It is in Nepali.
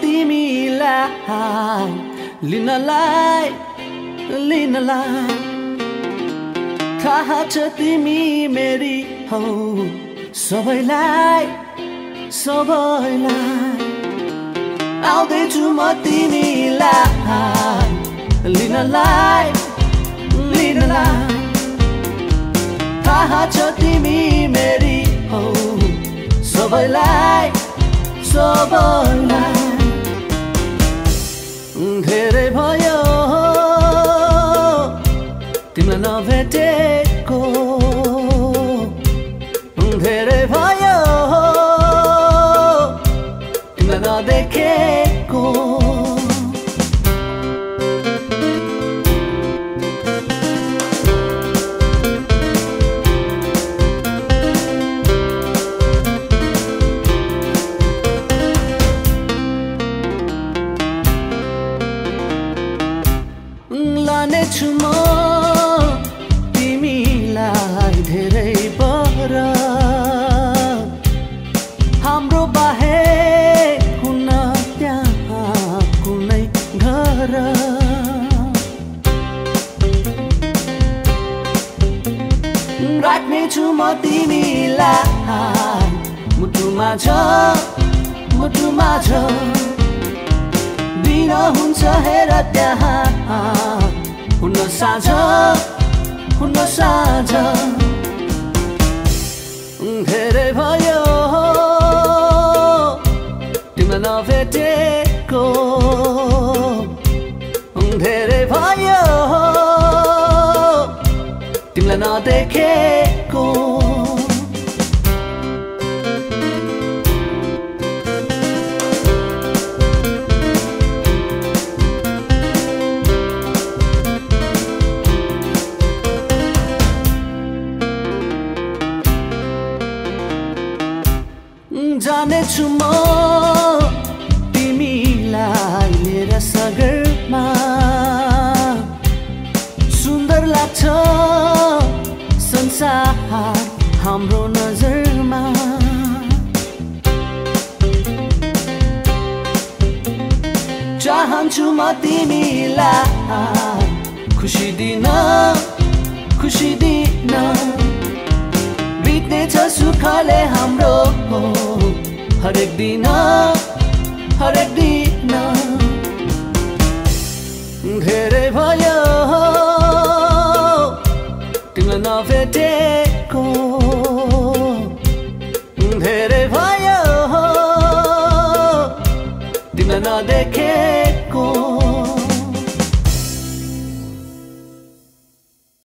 तिमीलाई लिनलाई लिनलाई थाहा छ तिमी मेरी हौ सबैलाई सबैलाई आउँदैछु म तिमीलाई लिनलाई लिनलाई थाहा छ तिमी मेरी हौ सबैलाई सबैलाई धेरै भयो। तिमीलाई नभेटेको धेरै भयो। तिमीलाई नदेखेको लानेछु म तिमीलाई धेरै पर हाम्रो बाहेक हुन त्यहाँ कुनै घर। राख्नेछु म तिमीलाई मुटुमा छ मुटुमा छ। दिन हुन्छ हेर त्यहाँ। हुन साँझ हुन साँझ। धेरै भयो तिमीलाई नभेटेको। धेरै भयो तिमीलाई नदेखेको। जानेछु म तिमीलाई लिएर सगरमा। सुन्दर लाग्छ संसार हाम्रो नजरमा। चाहन्छु म तिमीलाई खुसी दिन खुसी दिन। बित्नेछ सुखले हाम्रो हरेक दिन हरेक दिन धेरै भयो तिमीलाई नभेटेको धेरै भयो तिमीलाई नदेखेको